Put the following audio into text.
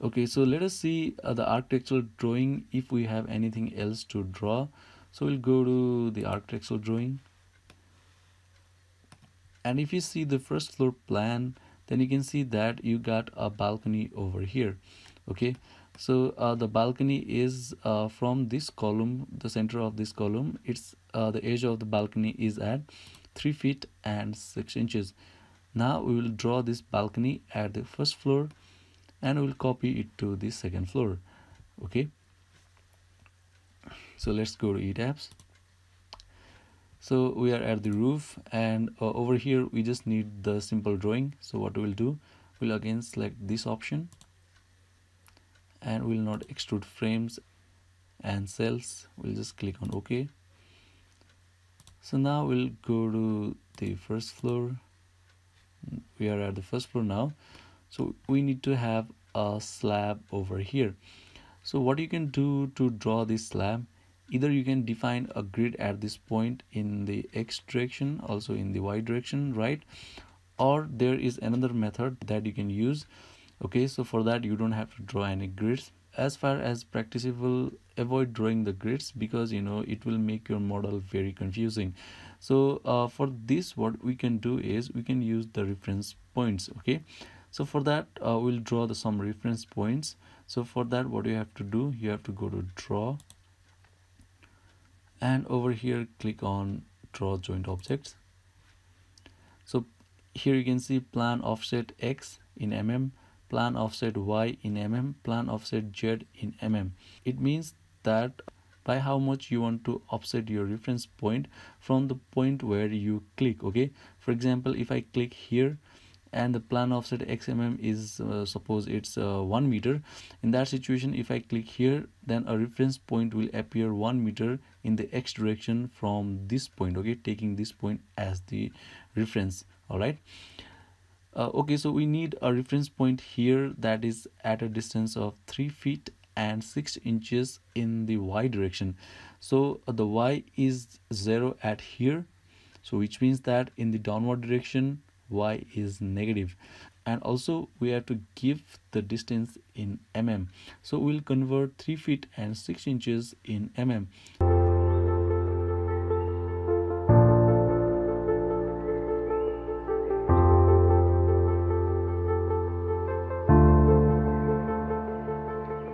okay so let us see uh, the architectural drawing if we have anything else to draw. So we'll go to the architectural drawing. And if you see the first floor plan then you can see that you got a balcony over here. Okay so uh, the balcony is uh, from this column the center of this column. It's uh, the edge of the balcony is at 3 feet and 6 inches. Now we will draw this balcony at the first floor and we'll copy it to the second floor. Okay? So let's go to etabs. So we are at the roof and uh, over here we just need the simple drawing. So what we'll do we'll again select this option. And we'll not extrude frames and cells. We'll just click on ok. So now we'll go to the first floor. We are at the first floor now so we need to have a slab over here. So what you can do to draw this slab either you can define a grid at this point in the x direction also in the y direction right? Or there is another method that you can use. Okay so for that you don't have to draw any grids. As far as practicable avoid drawing the grids because you know it will make your model very confusing. So uh, for this what we can do is we can use the reference points okay so for that uh, we'll draw the some reference points. So for that what you have to do you have to go to draw. And over here click on draw joint objects. So here you can see plan offset x in mm plan offset y in mm plan offset z in mm it means that by how much you want to offset your reference point from the point where you click okay? For example if i click here and the plan offset xmm is uh, suppose it's uh, one meter. In that situation if i click here then a reference point will appear one meter in the x direction from this point okay? Taking this point as the reference all right? Uh, okay so we need a reference point here that is at a distance of three feet and six inches in the y direction. So uh, the y is zero at here so which means that in the downward direction y is negative. And also we have to give the distance in mm. So we'll convert 3 feet and 6 inches in mm